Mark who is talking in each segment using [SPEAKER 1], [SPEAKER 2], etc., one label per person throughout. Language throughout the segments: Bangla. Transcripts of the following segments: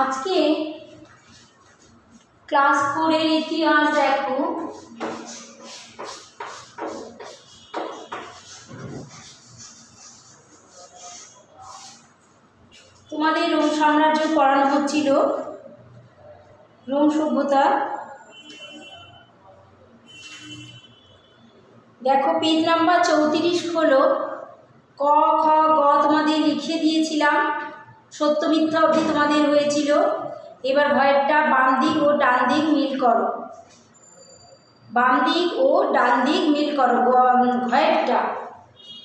[SPEAKER 1] আজকে ক্লাস ফোরের ইতিহাস দেখো। তোমাদের রোম সাম্রাজ্য পড়ানো হচ্ছিল রোম সভ্যতা। দেখো, পেজ নাম্বার চৌত্রিশ হলো ক, খ, গ তোমাদের লিখে দিয়েছিলাম। সত্য মিথ্যা অবধি তোমাদের হয়েছিল। এবার ভয়েরটা বাম দিক ও ডান দিক মিল করো। বাম দিক ও ডান দিক মিল করো ঘয়েরটা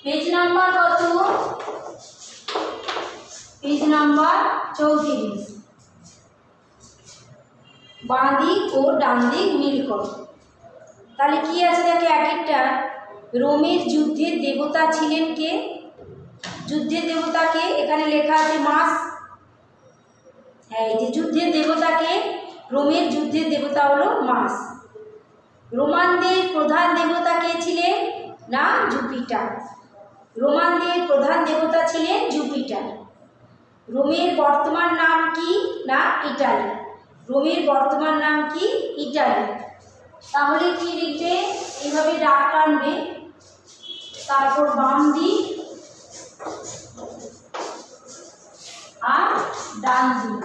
[SPEAKER 1] পেজ নাম্বার কত? পেজ নাম্বার চৌত্রিশ। বাঁ দিক ও ডান দিক মিল করো। তাহলে কি আছে দেখে এক একটা রোমের যুদ্ধের দেবতা ছিলেন কে? যুদ্ধের দেবতাকে এখানে লেখা আছে মাস। হ্যাঁ এই যে যুদ্ধের দেবতাকে, রোমের যুদ্ধের দেবতা হলো মাস। রোমানদের প্রধান দেবতা কে ছিলেন? না, জুপিটার। রোমানদের প্রধান দেবতা ছিলেন জুপিটার। রোমের বর্তমান নাম কি? না, ইটালি। রোমের বর্তমান নাম কি? ইটালি। তাহলে কি লিখবে এইভাবে ডাক টানবে। তারপর বাম দিক। আর ডান দিক।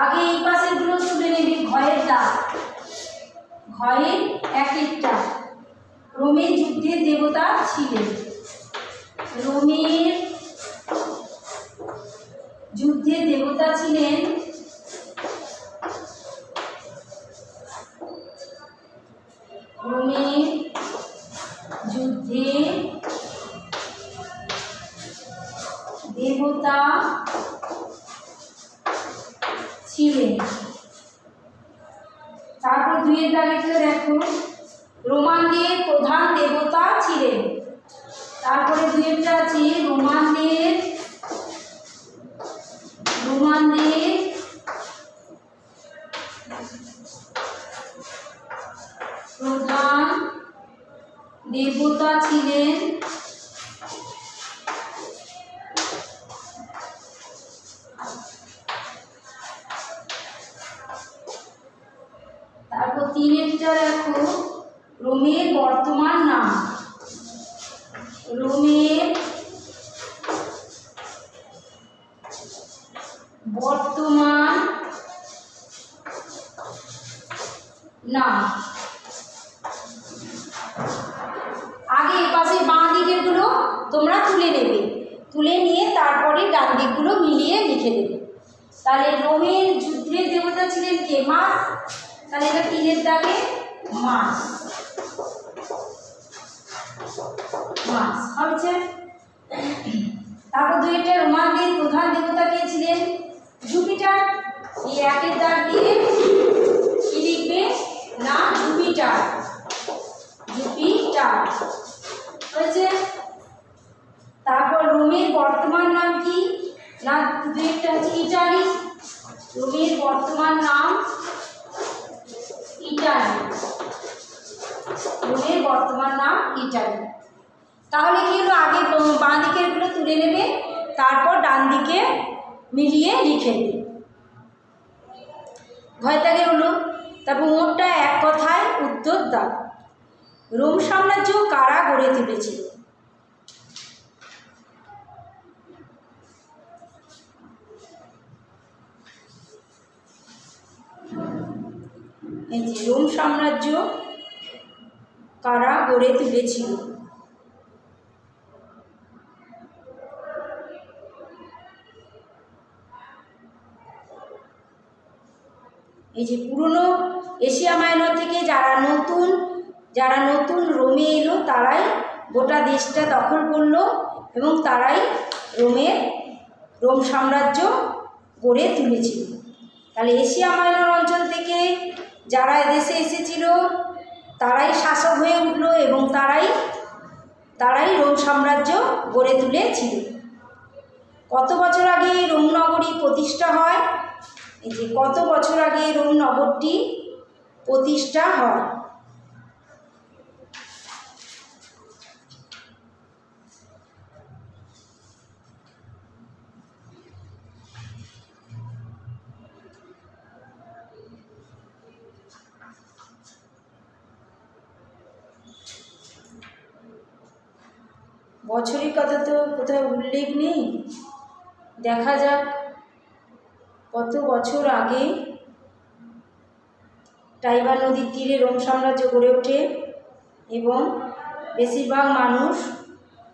[SPEAKER 1] আগে এই পাশেরগুলো তুলে নেবে ঘয়ের দাগ ঘয়ের এক একটা রোমের যুদ্ধের দেবতা ছিলেন। রোমের যুদ্ধের দেবতা ছিলেন রোমের যুদ্ধে দেবতা ছিলেন। তারপর দুইয়ের দাগেতে দেখো। রোমানদের প্রধান দেবতা ছিলেন। তারপরে দুইয়েরটা আছে রোমানদের রোমানদের তিনেরটা দেখো, রোমের বর্তমান নাম। রোমের বর্তমান নাম। আগে এ পাশে বাঁ দিকেরগুলো তোমরা তুলে নেবে। তুলে নিয়ে তারপরে ডান দিকগুলো মিলিয়ে লিখে দেবে। তাহলে রোমের যুদ্ধের দেবতা ছিলেন কে? মাস তাহলে এটা তিনের দাগে মাস মাস হচ্ছে তারপর দুইটা রোমানদের প্রধান দেবতা কে ছিলেন জুপিটার। এই একের দাগ দিয়ে কি লিখবে? না, জুপিটার। জুপিটার। হয়েছে? তারপর রোমের বর্তমান নাম কি? না দুইটা হচ্ছে ইটালি। রোমের বর্তমান নাম ইটালি। রোমের বর্তমান নাম ইটালি। তাহলে কি হলো? আগে বাঁ দিকেরগুলো তুলে নেবে, তারপর ডান দিকে মিলিয়ে লিখে নেবে। ভয় থাকে হলো? তারপর মোটটা এক কথায় উত্তর দাও। রোম সাম্রাজ্য কারা গড়ে তুলেছিল? এই যে রোম সাম্রাজ্য কারা গড়ে তুলেছিল? এই যে পুরনো এশিয়া মাইনর থেকে যারা নতুন যারা নতুন রোমে এলো, তারাই গোটা দেশটা দখল করল এবং তারাই রোমের রোম সাম্রাজ্য গড়ে তুলেছিল। তাহলে এশিয়া মাইনর অঞ্চল যারা এদেশে এসেছিল, তারাই শাসক হয়ে উঠল এবং তারাই তারাই রোম সাম্রাজ্য গড়ে তুলেছিল। কত বছর আগে রোম নগরী প্রতিষ্ঠা হয়? এই যে কত বছর আগে রোম নগরটি প্রতিষ্ঠা হয়? বছরের কথা তো কোথাও উল্লেখ নেই। দেখা যাক কত বছর আগে টাইবার নদীর তীরে রোম সাম্রাজ্য গড়ে ওঠে এবং বেশিরভাগ মানুষ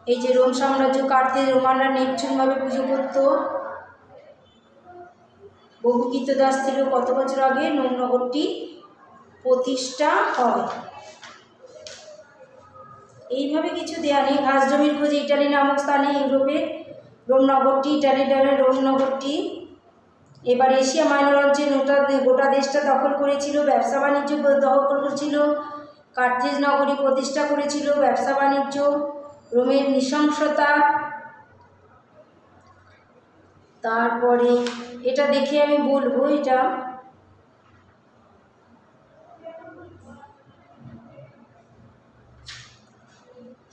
[SPEAKER 1] এই যে রোম সাম্রাজ্য কাটতে রোমানরা নির্ঝুমভাবে পুজো করতো। বহু কীতদাস ছিল কত বছর আগে? নগরটি প্রতিষ্ঠা হয়। এইভাবে কিছু দেয়া নেই। ঘাস জমির খোঁজে ইটালি নামক স্থানে ইউরোপে রোম নগরটি ইটালির রোম নগরটি এবার এশিয়া মাইনর অঞ্চল গোটা গোটা দেশটা দখল করেছিল, ব্যবসা বাণিজ্য দখল করেছিল, কার্থেজ নগরী প্রতিষ্ঠা করেছিল, ব্যবসা বাণিজ্য, রোমের নৃশংসতা। তারপরে এটা দেখে আমি বলব এটা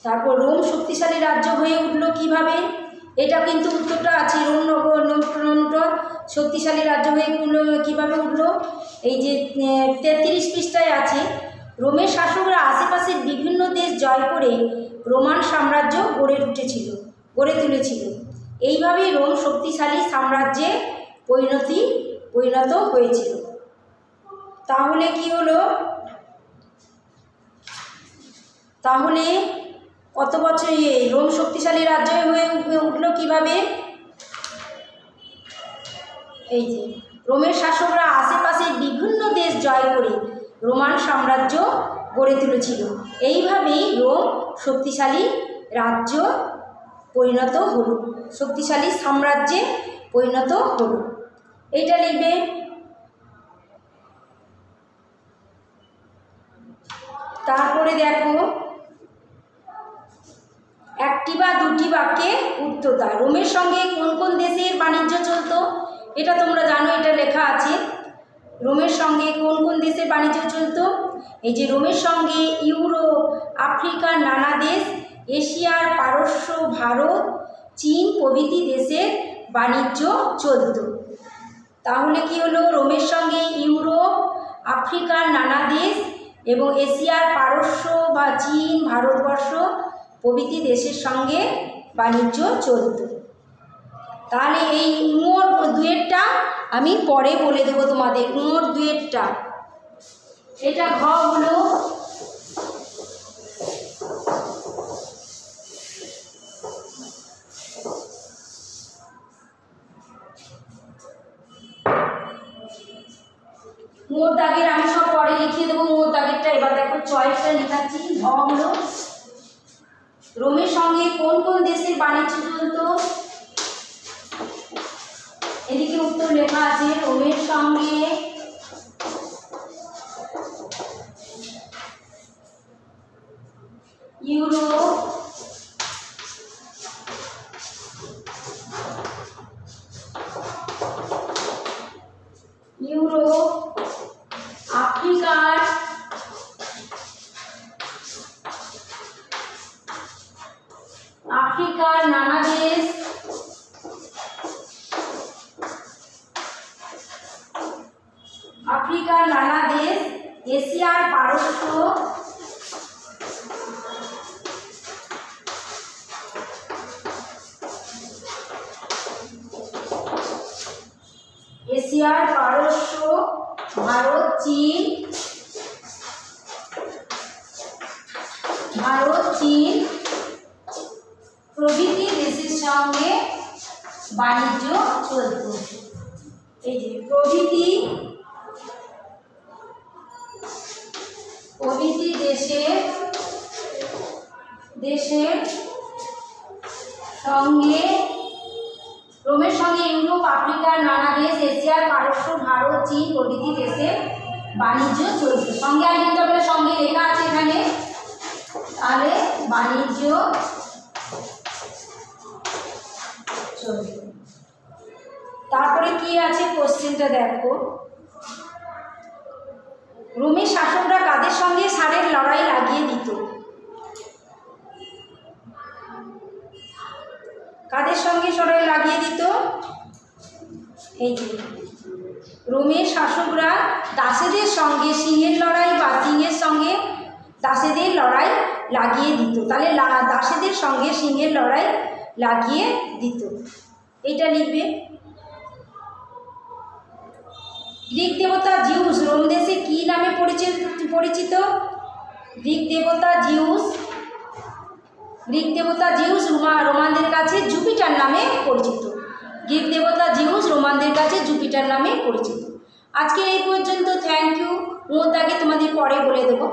[SPEAKER 1] তারপর রোম শক্তিশালী রাজ্য হয়ে উঠল কীভাবে? এটা কিন্তু উত্তরটা আছে, রোম নগর শক্তিশালী রাজ্য হয়ে উঠল কীভাবে উঠল? এই যে তেত্রিশ পৃষ্ঠায় আছে, রোমের শাসকরা আশেপাশের বিভিন্ন দেশ জয় করে রোমান সাম্রাজ্য গড়ে উঠেছিল, গড়ে তুলেছিল। এইভাবেই রোম শক্তিশালী সাম্রাজ্যে পরিণতি, পরিণত হয়েছিল। তাহলে কি হলো? তাহলে কত বছর ইয়ে রোম শক্তিশালী রাজ্য হয়ে উঠল কীভাবে? এই যে, রোমের শাসকরা আশেপাশের বিভিন্ন দেশ জয় করে রোমান সাম্রাজ্য গড়ে তুলেছিল। এইভাবেই রোম শক্তিশালী রাজ্য পরিণত হলো। শক্তিশালী সাম্রাজ্যে পরিণত হলো। এইটা লিখবে। তারপরে দেখো বা দুটি বাক্যে উত্তরতা রোমের সঙ্গে কোন কোন দেশের বাণিজ্য চলতো? এটা তোমরা জানো, এটা লেখা আছে। রোমের সঙ্গে কোন কোন দেশের বাণিজ্য চলতো? এই যে রোমের সঙ্গে ইউরোপ আফ্রিকার নানা দেশ, এশিয়ার পারস্য, ভারত, চীন প্রভৃতি দেশের বাণিজ্য চলত। তাহলে কি হলো? রোমের সঙ্গে ইউরোপ, আফ্রিকার নানা দেশ এবং এশিয়ার পারস্য বা চীন, ভারতবর্ষ প্রভৃতি দেশের সঙ্গে বাণিজ্য চলত। তাহলে এই উমর দুয়েরটা আমি পরে বলে দেবো তোমাদের, উমর দুয়েরটা। এটা ঘ হলো মোর দাগের, আমি সব পরে লিখিয়ে দেবো মোর দাগেরটা। এবার দেখো চয়েসটা লেখাচ্ছি ভ হলো রোমের সঙ্গে কোন কোন দেশের বাণিজ্য চলত এদিকে উত্তর লেখা আছে রোমের সঙ্গে আফ্রিকার নানা দেশ আফ্রিকার নানা দেশ এশিয়ার পারস্য এশিয়ার পারস্য ভারত চীন ভারত চীন প্রভৃতি দেশের সঙ্গে বাণিজ্য চলত এই যে প্রভৃতি প্রভৃতি দেশের দেশের সঙ্গে, রোমের সঙ্গে ইউরোপ আফ্রিকার নানা দেশ এশিয়ার পারস্য, ভারত, চীন প্রভৃতি দেশে বাণিজ্য চলছে সঙ্গে আর লিখতে হবে সঙ্গে লেখা আছে এখানে। তাহলে বাণিজ্য তারপরে কি আছে কোশ্চেনটা দেখো। রোমের শাসকরা কাদের সঙ্গে সারের লড়াই লাগিয়ে দিত? কাদের সঙ্গে সরাই লাগিয়ে দিত? এই রোমের শাসকরা দাসেদের সঙ্গে, সিংহের লড়াই বা সিংহের সঙ্গে দাসেদের লড়াই লাগিয়ে দিত। তাহলে দাসেদের সঙ্গে সিংহের লড়াই লাগিয়ে দিত। এইটা লিখবে। গ্রিক দেবতা জিউস, রোম দেশে কী নামে পরিচিত পরিচিত? গ্রিক দেবতা জিউস, গ্রিক দেবতা জিউস রোমা রোমানদের কাছে জুপিটার নামে পরিচিত। গ্রিক দেবতা জিউস রোমানদের কাছে জুপিটার নামে পরিচিত। আজকে এই পর্যন্ত থ্যাংক ইউ ওটাকে তোমাদের পরে বলে দেবো।